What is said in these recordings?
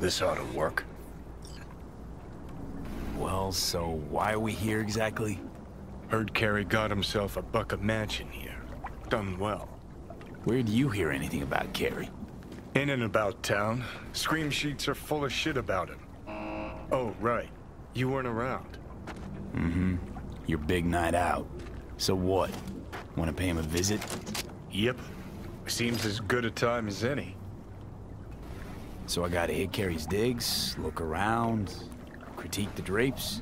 This ought to work. Well, so why are we here exactly? Heard Kerry got himself a bucket mansion here. Done well. Where'd you hear anything about Kerry? In and about town. Scream sheets are full of shit about him. Oh, right. You weren't around. Mm-hmm. Your big night out. So what? Want to pay him a visit? Yep. Seems as good a time as any. So I gotta hit Kerry's digs, look around, critique the drapes?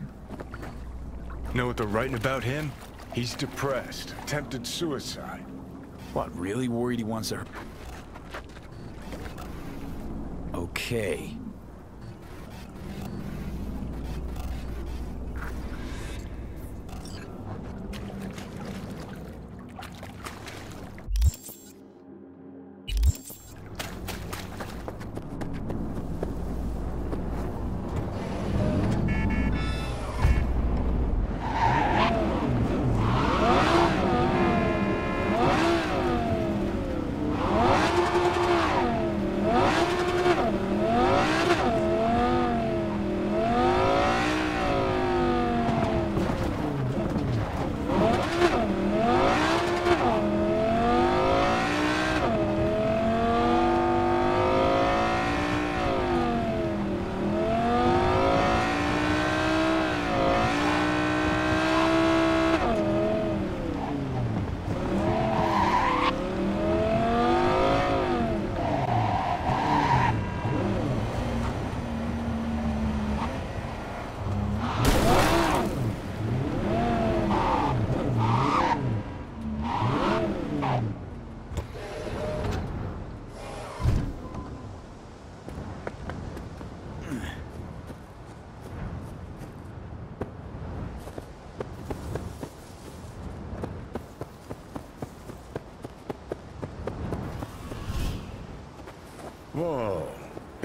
Know what they're writing about him? He's depressed, attempted suicide. What, really worried he wants to... Okay.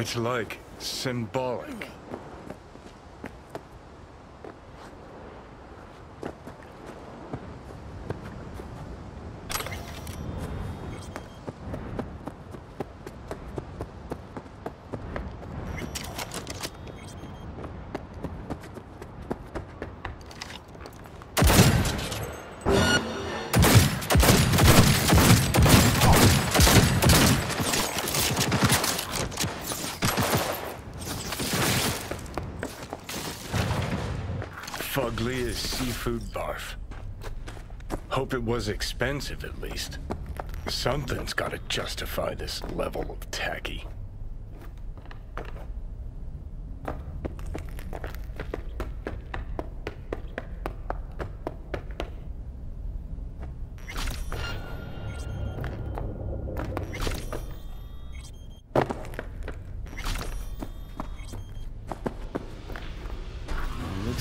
It's like symbolic. Fuglia's seafood barf. Hope it was expensive at least. Something's gotta justify this level of tacky.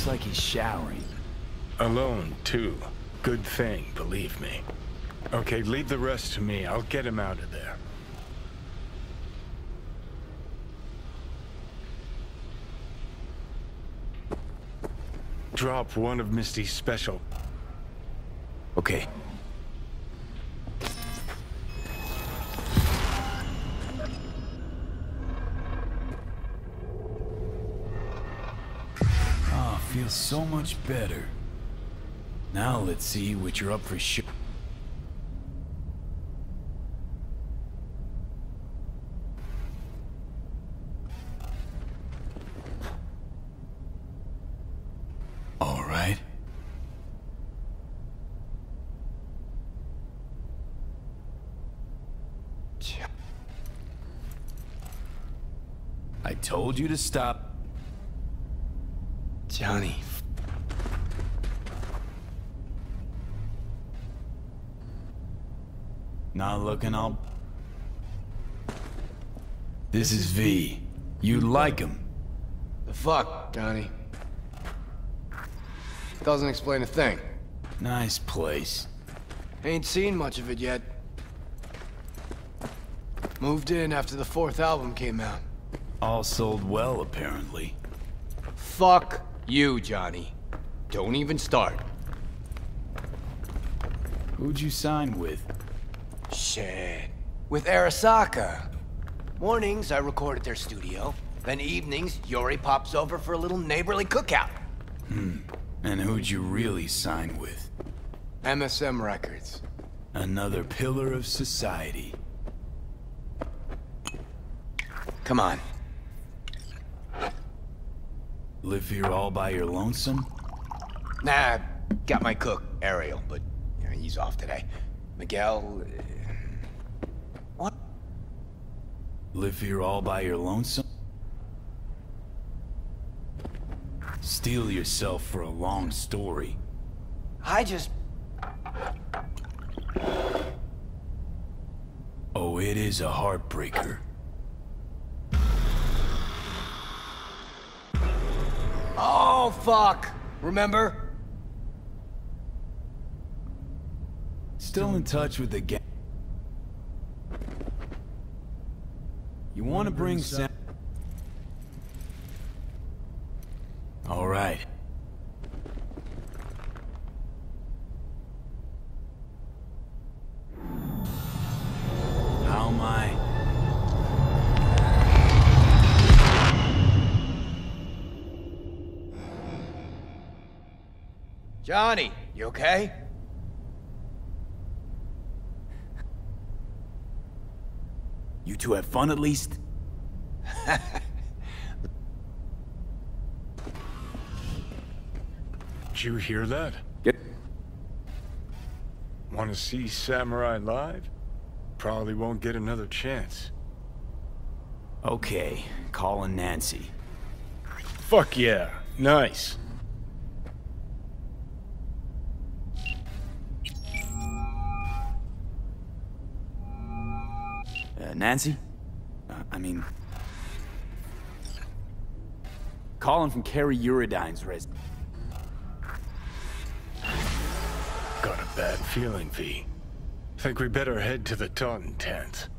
Looks like he's showering. Alone, too. Good thing, believe me. Okay, leave the rest to me. I'll get him out of there. Drop one of Misty's special. Okay. Feels so much better. Now let's see what you're up for sure. All right. I told you to stop. Johnny. Not looking up. This is V. You like him. The fuck, Johnny? Doesn't explain a thing. Nice place. Ain't seen much of it yet. Moved in after the fourth album came out. All sold well, apparently. Fuck you, Johnny. Don't even start. Who'd you sign with? Shit. With Arasaka. Mornings, I record at their studio. Then evenings, Yori pops over for a little neighborly cookout. Hmm. And who'd you really sign with? MSM Records. Another pillar of society. Come on. Live here all by your lonesome? Nah, got my cook, Ariel, but you know, he's off today. Miguel... uh, What? Live here all by your lonesome? Steel yourself for a long story. I just... Oh, it is a heartbreaker. Oh, fuck! Remember? Still in touch with the gang. You want to bring Sam? All right. Johnny, you okay? You two have fun at least? Did you hear that? Get. Want to see Samurai live? Probably won't get another chance. Okay, calling Nancy. Fuck yeah. Nice. Nancy? Uh, I mean... Calling from Kerry Eurodyne's res... Got a bad feeling, V. Think we better head to the Taunton tent.